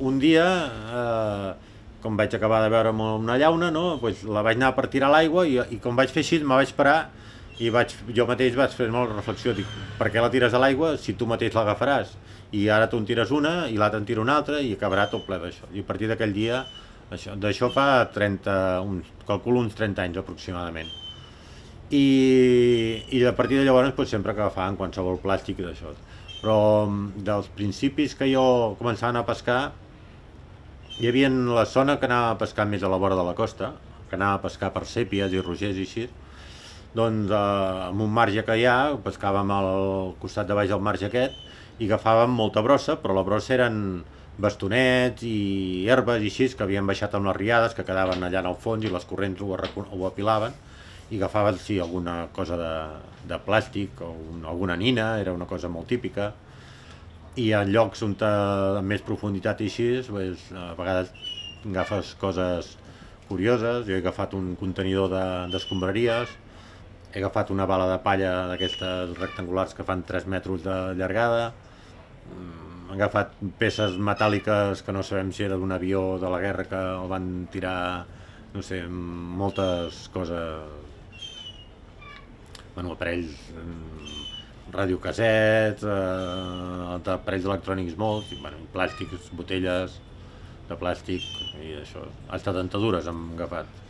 un dia, eh, com vaig acabar de veure una llauna, no? pues la vaig anar per tirar a l'aigua i, i com vaig fer així me vaig parar i vaig, jo mateix vaig fer molt reflexió, dic, per què la tires a l'aigua si tu mateix l'agafaràs? I ara tu en tires una i l'altre en tira una altra i acabarà tot ple d'això. I a partir d'aquell dia, això, d'això fa 30, uns, calculo uns 30 anys aproximadament. I, i a partir de llavors pues, sempre agafaven qualsevol plàstic d'això. Però mm, dels principis que jo començava a pescar, hi havia la zona que anava a pescar més a la vora de la costa, que anava a pescar per sèpies i rogers i així, doncs eh, amb un marge que hi ha, pescàvem al costat de baix del marge aquest i agafàvem molta brossa, però la brossa eren bastonets i herbes i així que havien baixat amb les riades, que quedaven allà en el fons i les corrents ho, ho apilaven. I agafaven sí, alguna cosa de, de plàstic o un, alguna nina, era una cosa molt típica i en llocs on amb més profunditat i així, pues, a vegades agafes coses curioses, jo he agafat un contenidor d'escombraries, de, he agafat una bala de palla d'aquestes rectangulars que fan 3 metres de llargada, mm, he agafat peces metàl·liques que no sabem si era d'un avió de la guerra que el van tirar, no sé, moltes coses, bueno, aparells radiocasets, eh, aparells electrònics molts, i, bueno, plàstics, botelles de plàstic i això, hasta dentadures hem agafat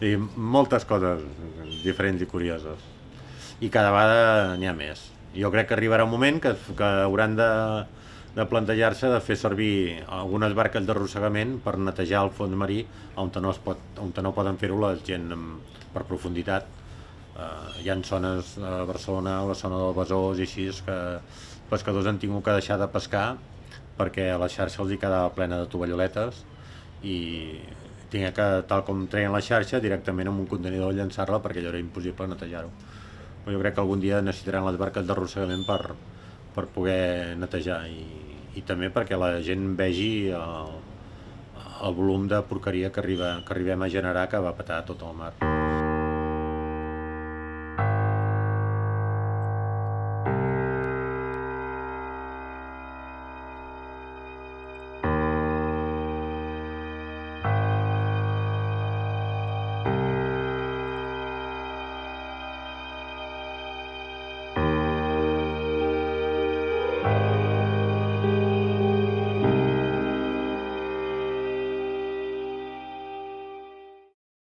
i moltes coses diferents i curioses. I cada vegada n'hi ha més. Jo crec que arribarà un moment que, que hauran de, de plantejar-se de fer servir algunes barques d'arrossegament per netejar el fons marí on no, es pot, on no poden fer-ho la gent per profunditat. Uh, hi ha zones a Barcelona, a la zona del Besòs i així, que pescadors han tingut que deixar de pescar perquè la xarxa els hi quedava plena de tovalloletes i tinc que, tal com treien la xarxa, directament amb un contenidor llançar-la perquè allò era impossible netejar-ho. Però jo crec que algun dia necessitaran les barques d'arrossegament per, per poder netejar i, i també perquè la gent vegi el, el volum de porqueria que, arriba, que arribem a generar que va petar tot el mar.